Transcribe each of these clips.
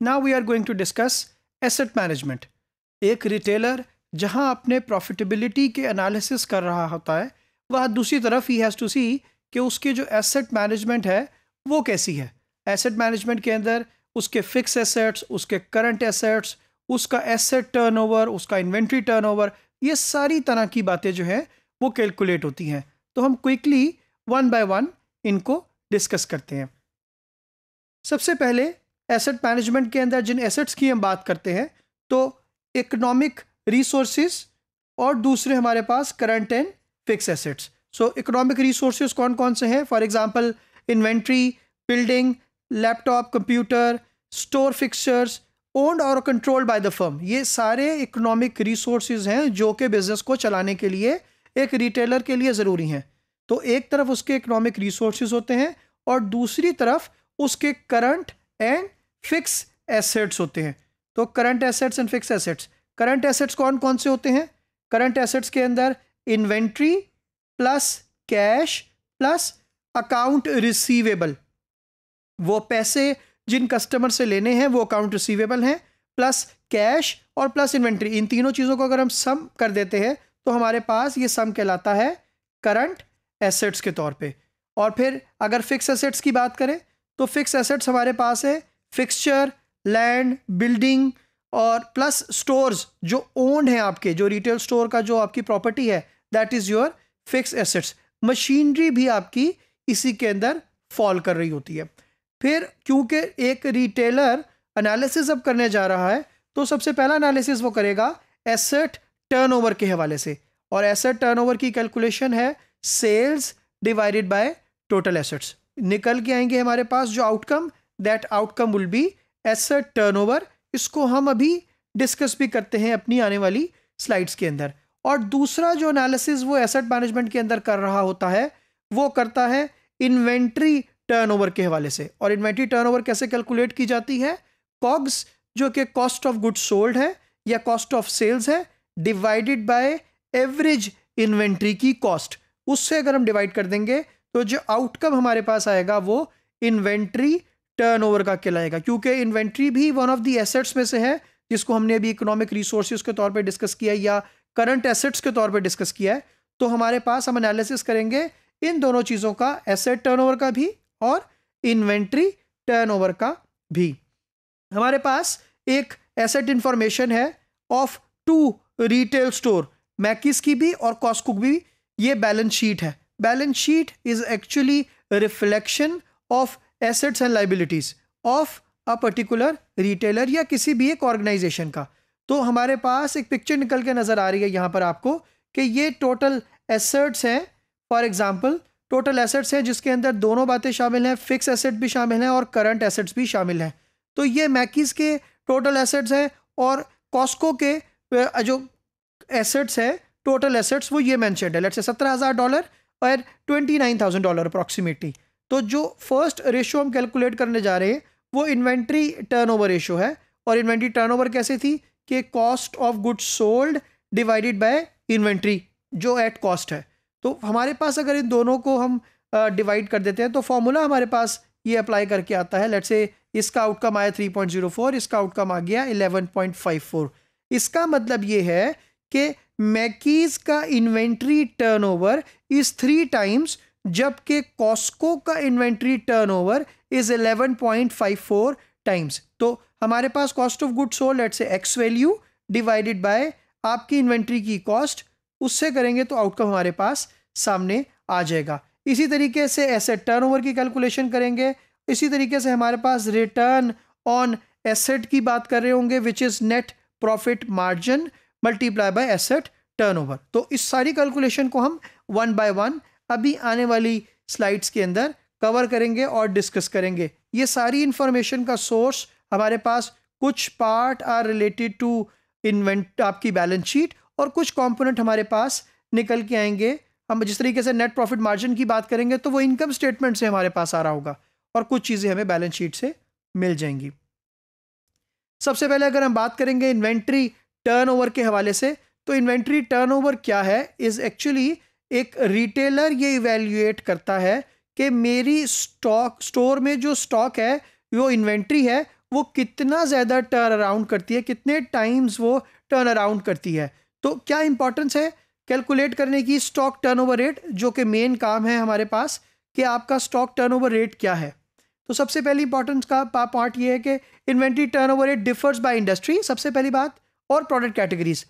Now we are going to discuss asset management एक retailer जहाँ अपने प्रॉफिटेबिलिटी के एनालिसिस कर रहा होता है, वह दूसरी तरफ़ ही हैज़ टू सी कि उसके जो एसेट मैनेजमेंट है, वो कैसी है। एसेट मैनेजमेंट के अंदर उसके फिक्स एसेट्स उसके करंट एसेट्स उसका एसेट टर्नओवर उसका इन्वेंट्री टर्नओवर ये सारी तरह की बातें जो हैं, वो कैलकुलेट होती हैं। तो हम क्विकली वन बाय वन इनको डिस्कस करते हैं। सबसे पहले एसेट मैनेजमेंट के अंदर जिन एसेट्स की हम बात करते हैं तो इकोनॉमिक रिसोर्सेज और दूसरे हमारे पास current and fix assets. So economic resources कौन कौन से हैं? For example inventory, building, laptop, computer, store fixtures owned और कंट्रोल्ड बाय द फर्म ये सारे इकोनॉमिक रिसोर्सेज हैं जो कि बिज़नेस को चलाने के लिए एक रिटेलर के लिए ज़रूरी हैं। तो एक तरफ़ उसके इकोनॉमिक रिसोर्सेज होते हैं और दूसरी तरफ़ उसके करंट एंड फिक्स एसेट्स होते हैं। तो current assets and fix assets current assets कौन कौन से होते हैं? करंट एसेट्स के अंदर inventory plus cash plus account receivable वो पैसे जिन कस्टमर से लेने हैं, वो अकाउंट रिसीवेबल हैं प्लस कैश और प्लस इन्वेंट्री इन तीनों चीज़ों को अगर हम सम कर देते हैं तो हमारे पास ये सम कहलाता है करंट एसेट्स के तौर पे। और फिर अगर फिक्स एसेट्स की बात करें तो फिक्स एसेट्स हमारे पास है फिक्सचर लैंड बिल्डिंग और प्लस स्टोर्स जो ओन्ड हैं आपके, जो रिटेल स्टोर का जो आपकी प्रॉपर्टी है that is your fix assets machinery भी आपकी इसी के अंदर फॉल कर रही होती है। फिर क्योंकि एक रिटेलर एनालिसिस अब करने जा रहा है तो सबसे पहला एनालिसिस वो करेगा एसेट टर्नओवर के हवाले से। और एसेट टर्नओवर की कैलकुलेशन है sales divided by total assets निकल के आएँगे हमारे पास जो outcome that outcome will be asset turnover इसको हम अभी डिस्कस भी करते हैं अपनी आने वाली स्लाइड्स के अंदर। और दूसरा जो एनालिसिस वो एसेट मैनेजमेंट के अंदर कर रहा होता है, वो करता है इन्वेंट्री टर्नओवर के हवाले से। और इन्वेंट्री टर्नओवर कैसे कैलकुलेट की जाती है? कॉग्स जो कि कॉस्ट ऑफ़ गुड्स सोल्ड है या कॉस्ट ऑफ़ सेल्स है डिवाइडेड बाय एवरेज इन्वेंट्री की कॉस्ट उससे अगर हम डिवाइड कर देंगे तो जो आउटकम हमारे पास आएगा वो इन्वेंट्री टर्नओवर का कहलाएगा क्योंकि इन्वेंट्री भी वन ऑफ़ दी एसेट्स में से है, जिसको हमने अभी इकोनॉमिक रिसोर्सेज के तौर पर डिस्कस किया है या करंट एसेट्स के तौर पर डिस्कस किया है तो हमारे पास हम एनालिसिस करेंगे इन दोनों चीज़ों का एसेट टर्नओवर का भी और इन्वेंट्री टर्नओवर का भी। हमारे पास एक एसेट इंफॉर्मेशन है of two retail store Macy's की भी और कॉस्कुक भी, ये बैलेंस शीट है। Balance sheet is actually reflection of assets and liabilities of a particular retailer या किसी भी एक ऑर्गेनाइजेशन का। तो हमारे पास एक पिक्चर निकल के नज़र आ रही है यहाँ पर आपको कि ये टोटल एसेट्स हैं। फॉर एग्ज़ाम्पल टोटल एसेट्स हैं जिसके अंदर दोनों बातें शामिल हैं फिक्स एसेट भी शामिल हैं और करंट एसेट्स भी शामिल हैं। तो ये मैकीज़ के टोटल एसेट्स हैं और कॉस्को के जो एसेट्स हैं टोटल एसेट्स वो ये मैंशन है। लेट से सत्रह हज़ार डॉलर और twenty nine thousand dollar approximately तो जो फ़र्स्ट रेशो हम कैलकुलेट करने जा रहे हैं वो इन्वेंट्री टर्नओवर रेशो है। और इन्वेंट्री टर्नओवर कैसे थी? कि cost of goods sold divided by inventory जो एट कॉस्ट है। तो हमारे पास अगर इन दोनों को हम डिवाइड uh, कर देते हैं तो फॉर्मूला हमारे पास ये अप्लाई करके आता है। लेट से इसका आउटकम आया 3.04 इसका आउटकम आ गया 11.54 इसका मतलब ये है कि मैकीज का inventory turnover is three times जबकि कॉस्को का इन्वेंट्री टर्नओवर इज़ 11.54 टाइम्स तो हमारे पास cost of good sold let's say X value divided by आपकी इन्वेंट्री की कॉस्ट उससे करेंगे तो आउटकम हमारे पास सामने आ जाएगा। इसी तरीके से एसेट टर्नओवर की कैलकुलेशन करेंगे। इसी तरीके से हमारे पास रिटर्न ऑन एसेट की बात कर रहे होंगे which is net profit margin multiply by asset turnover तो इस सारी कैलकुलेशन को हम वन बाय वन अभी आने वाली स्लाइड्स के अंदर कवर करेंगे और डिस्कस करेंगे। ये सारी इंफॉर्मेशन का सोर्स हमारे पास कुछ part are related to invent आपकी बैलेंस शीट और कुछ कंपोनेंट हमारे पास निकल के आएँगे। हम जिस तरीके से नेट प्रॉफिट मार्जिन की बात करेंगे तो वो इनकम स्टेटमेंट से हमारे पास आ रहा होगा और कुछ चीज़ें हमें बैलेंस शीट से मिल जाएँगी। सबसे पहले अगर हम बात करेंगे इन्वेंट्री टर्नओवर के हवाले से तो इन्वेंट्री टर्नओवर क्या है? इज़ एक्चुअली एक रिटेलर ये इवेल्युएट करता है कि मेरी स्टॉक स्टोर में जो स्टॉक है वो इन्वेंट्री है, वो कितना ज़्यादा टर्न अराउंड करती है, कितने टाइम्स वो टर्न अराउंड करती है। तो क्या इंपॉर्टेंस है? कैलकुलेट करने की स्टॉक टर्नओवर रेट जो कि मेन काम है हमारे पास, कि आपका स्टॉक टर्नओवर रेट क्या है। तो सबसे पहली इंपॉर्टेंस का पार्ट ये है कि inventory turnover rate differs by industry सबसे पहली बात, और प्रोडक्ट कैटेगरीज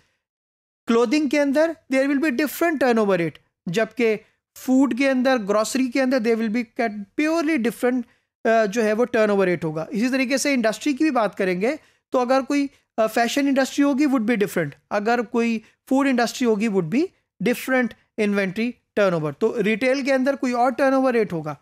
क्लोथिंग के अंदर there will be different turnover rate जबकि फ़ूड के अंदर ग्रॉसरी के अंदर they will be cat purely different जो है वो टर्न ओवर रेट होगा। इसी तरीके से इंडस्ट्री की भी बात करेंगे तो अगर कोई फ़ैशन इंडस्ट्री होगी वुड बी डिफरेंट अगर कोई फ़ूड इंडस्ट्री होगी would be different inventory turnover तो रिटेल के अंदर कोई और टर्नओवर रेट होगा।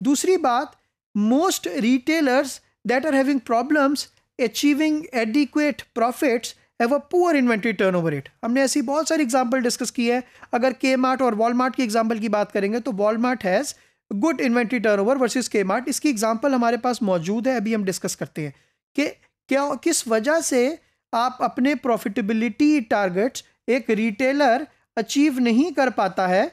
दूसरी बात most retailers that are having problems achieving adequate profits have a poor inventory turnover rate हमने ऐसी बहुत सारी एग्ज़ाम्पल डिस्कस की है। अगर के मार्ट और वॉलमार्ट की एग्ज़ाम्पल की बात करेंगे तो Walmart has good inventory turnover versus Kmart इसकी एग्ज़ाम्पल हमारे पास मौजूद है, अभी हम डिस्कस करते हैं। कि क्या, किस वजह से आप अपने प्रॉफिटेबिलिटी टारगेट्स एक रिटेलर अचीव नहीं कर पाता है,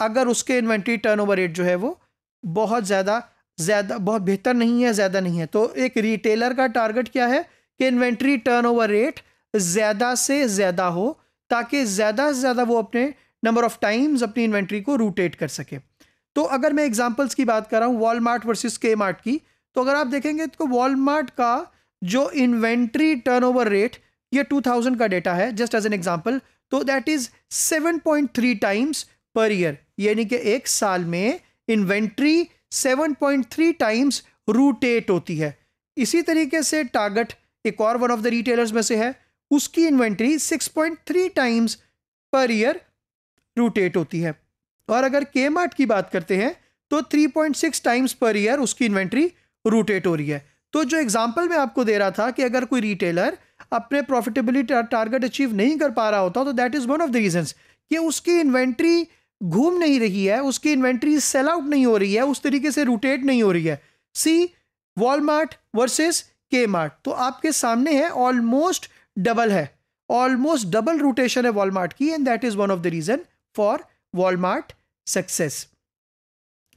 अगर उसके इन्वेंट्री टर्नओवर रेट जो है वो बहुत ज़्यादा ज़्यादा, बहुत बेहतर नहीं है, ज़्यादा नहीं है? तो एक रिटेलर का टारगेट क्या है? कि इन्वेंट्री टर्नओवर रेट ज़्यादा से ज़्यादा हो, ताकि ज़्यादा से ज़्यादा वो अपने नंबर ऑफ़ टाइम्स अपनी इन्वेंट्री को रूटेट कर सके। तो अगर मैं एग्जांपल्स की बात कर रहा हूँ वॉलमार्ट वर्सेस के मार्ट की तो अगर आप देखेंगे तो वॉलमार्ट का जो इन्वेंट्री टर्नओवर रेट ये 2000 का डेटा है जस्ट एज एन एग्जांपल तो that is 7.3 times per year यानी कि एक साल में इन्वेंट्री 7.3 टाइम्स रूटेट होती है। इसी तरीके से टारगेट एक और वन ऑफ़ द रिटेलर्स में से है उसकी inventory 6.3 times per year rotate होती है। और अगर के मार्ट की बात करते हैं तो 3.6 टाइम्स पर ईयर उसकी इन्वेंट्री रोटेट हो रही है। तो जो एग्जांपल मैं आपको दे रहा था कि अगर कोई रिटेलर अपने प्रॉफिटेबिलिटी टारगेट अचीव नहीं कर पा रहा होता तो that is one of the reasons कि उसकी इन्वेंट्री घूम नहीं रही है, उसकी इन्वेंट्री सेल आउट नहीं हो रही है, उस तरीके से रोटेट नहीं हो रही है। See Walmart versus Kmart तो आपके सामने है ऑलमोस्ट डबल है ऑलमोस्ट डबल रोटेशन है वॉलमार्ट की and that is one of the reason for Walmart success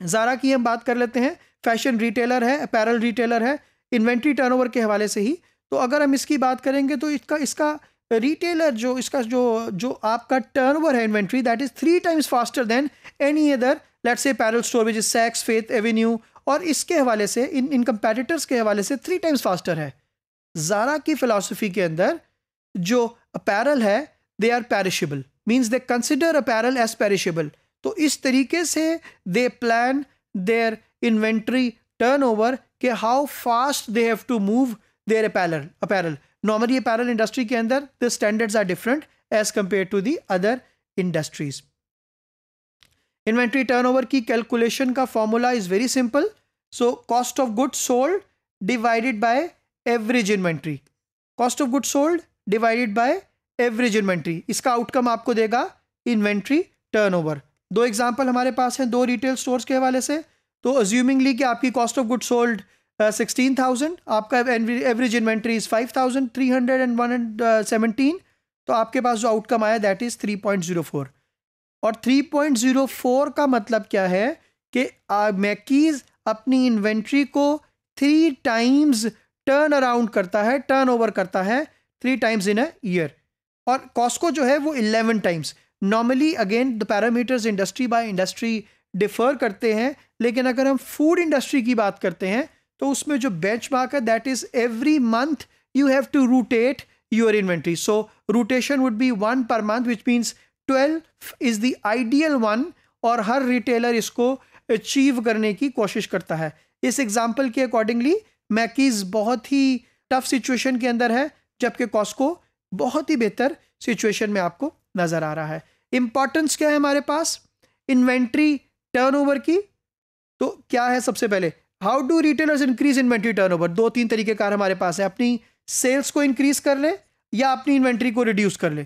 Zara की हम बात कर लेते हैं फ़ैशन रिटेलर है अपैरल रिटेलर है इन्वेंट्री टर्नओवर के हवाले से ही तो अगर हम इसकी बात करेंगे तो इसका इसका रिटेलर जो इसका जो जो आपका टर्नओवर है inventory that is three times faster than any other let's say apparel store which is Saks Fifth Avenue और इसके हवाले से, इन इन कंपेटिटर्स के हवाले से थ्री टाइम्स फास्टर है। ज़ारा की फ़िलासफ़ी के अंदर जो अपैरल है they are perishable means they consider apparel as perishable तो इस तरीके से they plan their inventory turnover के how fast they have to move their apparel apparel normally apparel industry के अंदर the standards are different as compare to the other industries inventory turnover की calculation का formula is very simple so cost of good sold divided by average inventory cost of good sold divided by average inventory इसका outcome आपको देगा inventory turnover दो example हमारे पास हैं, दो retail stores के हवाले से। तो अज्यूमिंगली कि आपकी cost of good sold sixteen thousand आपका average inventory is five thousand three hundred and one and seventeen तो आपके पास जो आउटकम आया that is three point zero four और 3.04 का मतलब क्या है कि मैकीज अपनी इन्वेंट्री को थ्री टाइम्स टर्न अराउंड करता है टर्न ओवर करता है three times in a year और कॉस्को जो है वो eleven times normally again the parameters industry by industry differ करते हैं, लेकिन अगर हम फ़ूड इंडस्ट्री की बात करते हैं तो उसमें जो बेंच मार्क है that is every month you have to rotate your inventory so rotation would be one per month which means twelve is the ideal one और हर रिटेलर इसको अचीव करने की कोशिश करता है। इस एग्ज़ाम्पल के अकॉर्डिंगली मैकीज बहुत ही टफ सिचुएशन के अंदर है। जबकि कॉस्को बहुत ही बेहतर सिचुएशन में आपको नज़र आ रहा है। इंपॉर्टेंस क्या है हमारे पास? इन्वेंट्री टर्नओवर की। तो क्या है सबसे पहले? How do retailers increase inventory turnover दो तीन तरीके कार हमारे पास है। अपनी सेल्स को इंक्रीज कर ले या अपनी इन्वेंट्री को रिड्यूस कर ले।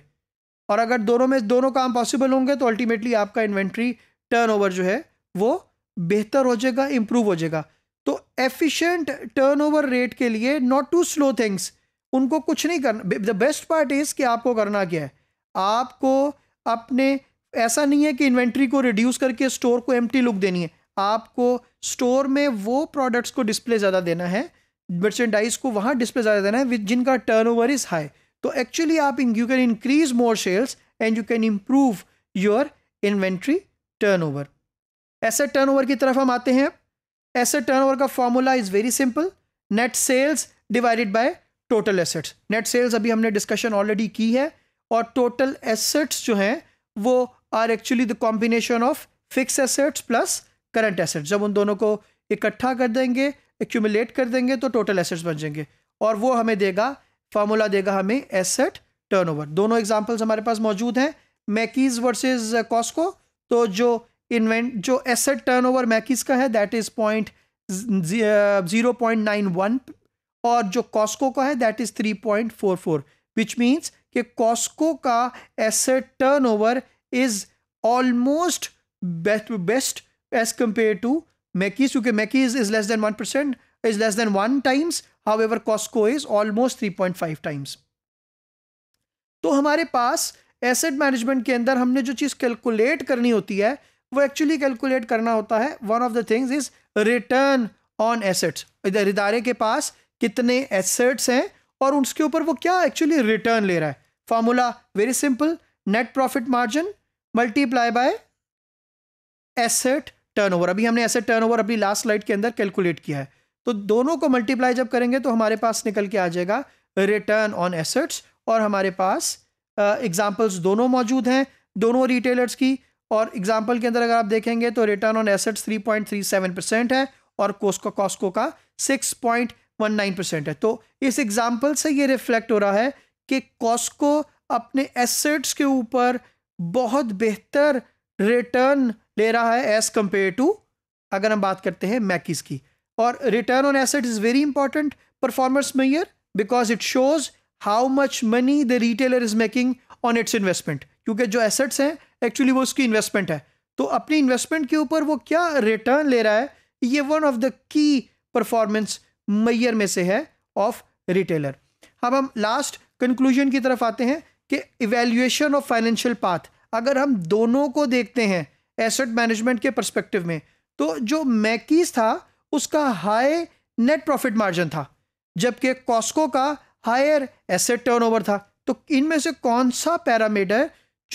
और अगर दोनों में, दोनों काम पॉसिबल होंगे तो अल्टीमेटली आपका इन्वेंट्री टर्नओवर जो है, वो बेहतर हो जाएगा इंप्रूव हो जाएगा। तो एफिशिएंट टर्नओवर रेट के लिए नॉट टू स्लो थिंग्स उनको कुछ नहीं करना। द बेस्ट पार्ट इज़ कि आपको करना क्या है? आपको अपने, ऐसा नहीं है कि इन्वेंट्री को रिड्यूस करके स्टोर को एम्प्टी लुक देनी है। आपको स्टोर में वो प्रोडक्ट्स को डिस्प्ले ज़्यादा देना है मर्चेंडाइज को वहाँ डिस्प्ले ज़्यादा देना है जिनका टर्न ओवर इज़ हाई तो एक्चुअली आप you can increase more sales and you can improve your inventory turnover asset turnover की तरफ़ हम आते हैं। एसेट टर्न ओवर का formula is very simple net sales divided by total assets net sales अभी हमने डिस्कशन ऑलरेडी की है और टोटल एसेट्स जो हैं, वो are actually the combination of fix assets plus current assets जब उन दोनों को इकट्ठा कर देंगे एक्यूमुलेट कर देंगे तो टोटल एसेट्स बन जाएँगे। और वो हमें देगा फार्मूला देगा हमें एसेट टर्नओवर दोनों एग्जांपल्स हमारे पास मौजूद हैं मैकीज वर्सेस कॉस्को तो जो इन्वेंट जो एसेट टर्नओवर मैकीज का है that is point zero point nine one और जो कॉस्को का है that is three point four four which means कि कॉस्को का asset turnover is almost best best as compare to Macy's क्योंकि Macy's is less than one percent is less than one times however Costco is almost three point five times तो हमारे पास asset management के अंदर हमने जो चीज़ calculate करनी होती है, वो एक्चुअली कैलकुलेट करना होता है। One of the things is return on assets इधर इदारे के पास कितने एसेट्स हैं और उसके ऊपर वो क्या एक्चुअली रिटर्न ले रहा है? Formula very simple net profit margin multiply by asset turnover अभी हमने एसेट टर्नओवर अपनी लास्ट स्लाइड के अंदर कैलकुलेट किया है। तो दोनों को मल्टीप्लाई जब करेंगे तो हमारे पास निकल के आ जाएगा रिटर्न ऑन एसेट्स और हमारे पास एग्जाम्पल्स uh, दोनों मौजूद हैं दोनों रिटेलर्स की। और एग्ज़ाम्पल के अंदर अगर आप देखेंगे तो रिटर्न ऑन एसेट्स 3.37 परसेंट है और कोस्को कॉस्को का 6.19 परसेंट है। तो इस एग्ज़ाम्पल से ये रिफ्लेक्ट हो रहा है कि कॉस्को अपने एसेट्स के ऊपर बहुत बेहतर रिटर्न ले रहा है एज कंपेयर टू अगर हम बात करते हैं मैकिस की। और return on asset is very important performance measure because it shows how much money the retailer is making on its investment क्योंकि जो एसेट्स हैं एक्चुअली वो उसकी इन्वेस्टमेंट है। तो अपनी इन्वेस्टमेंट के ऊपर वो क्या रिटर्न ले रहा है, ये one of the key performance measure में से है ऑफ़ रिटेलर अब हम लास्ट कंक्लूजन की तरफ़ आते हैं कि इवेल्युएशन ऑफ़ फाइनेंशियल पाथ अगर हम दोनों को देखते हैं एसेट मैनेजमेंट के परस्पेक्टिव में तो जो मैकीज था, उसका हाई नेट प्रॉफिट मार्जिन था, जबकि कॉस्को का हायर एसेट टर्नओवर था। तो इनमें से कौन सा पैरामीटर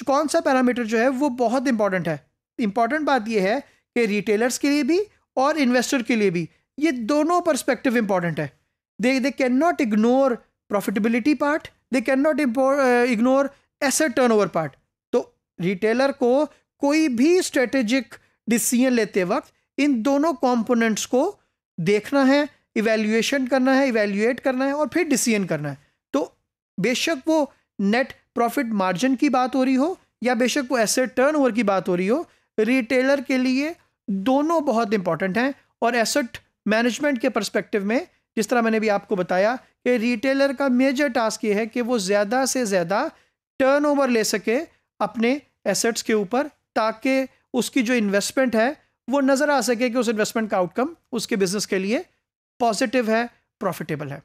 कौन सा पैरामीटर जो है, वो बहुत इंपॉर्टेंट है? इंपॉर्टेंट बात यह है कि रिटेलर्स के लिए भी और इन्वेस्टर के लिए भी ये दोनों परस्पेक्टिव इंपॉर्टेंट है। They they can not ignore profitability part they can not ignore asset turnover part तो रिटेलर को कोई भी स्ट्रेटेजिक डिसीज़न लेते वक्त इन दोनों कंपोनेंट्स को देखना है इवेल्युएशन करना है इवेल्युएट करना है और फिर डिसीज़न करना है। तो बेशक वो नेट प्रॉफिट मार्जिन की बात हो रही हो या बेशक वो एसेट टर्न ओवर की बात हो रही हो रिटेलर के लिए दोनों बहुत इंपॉर्टेंट हैं और एसेट मैनेजमेंट के परस्पेक्टिव में, जिस तरह मैंने भी आपको बताया कि रिटेलर का मेजर टास्क ये है कि वो ज़्यादा से ज़्यादा टर्नओवर ले सके अपने एसेट्स के ऊपर, ताकि उसकी जो इन्वेस्टमेंट है, वो नज़र आ सके कि उस इन्वेस्टमेंट का आउटकम उसके बिज़नेस के लिए पॉजिटिव है प्रॉफिटेबल है।